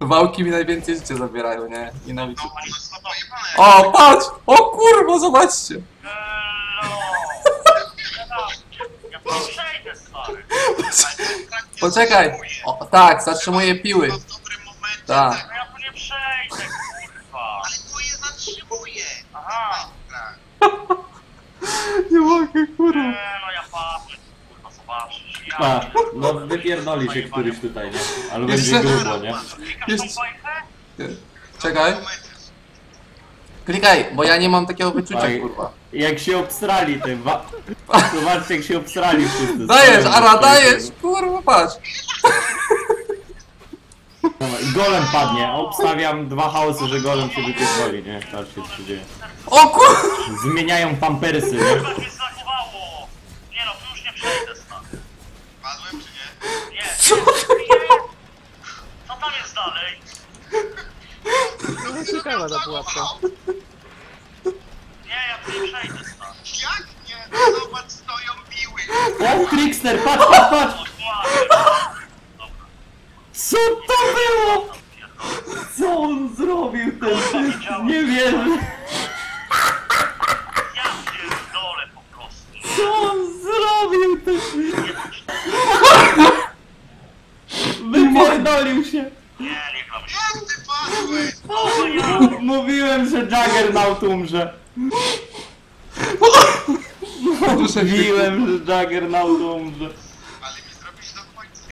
Wałki mi najwięcej życia zabierają, nie? Nienawidzę. No, pojebane. O, patrz! O kurwa, zobaczcie! Ja przejdę, stary. Poczekaj! O, tak, zatrzymuję piły. W dobrym momencie, Tak. tak. No ja tu nie przejdę, kurwa. Ale to je zatrzymuje. Aha. Tak. Nie mogę, kurwa. Nie, no ja patrzę, kurwa, zobaczysz. Ja A, no wypierdoli się któryś tutaj, nie? Ale Jeszcze- będzie grubo, nie? Jest-? Czekaj. Klikaj, bo ja nie mam takiego wyczucia, kurwa. Jak się obstrali tym, wa... Zobaczcie jak się obstrali wszyscy. Dajesz, Ara, dajesz! Kurwa, patrz! Dawaj, Golem padnie, obstawiam dwa chaosy, że golem się wypierdoli, nie? Patrzcie co się dzieje. O kurwa! Zmieniają pampersy, nie? Dalej? No ciekawa ta pułapka. Nie, ja tu nie przejdę, stary. Jak nie? No Zobacz, stoją biły. O, Trickster, patrz, patrz, patrz! Co to było? Co on zrobił ten typ? Nie wiem. Ja pierdolę po prostu. Co on zrobił ten typ? Wypierdolił się. Nie. Mówiłem, że Juggernaut umrze. Mówiłem, że Juggernaut umrze.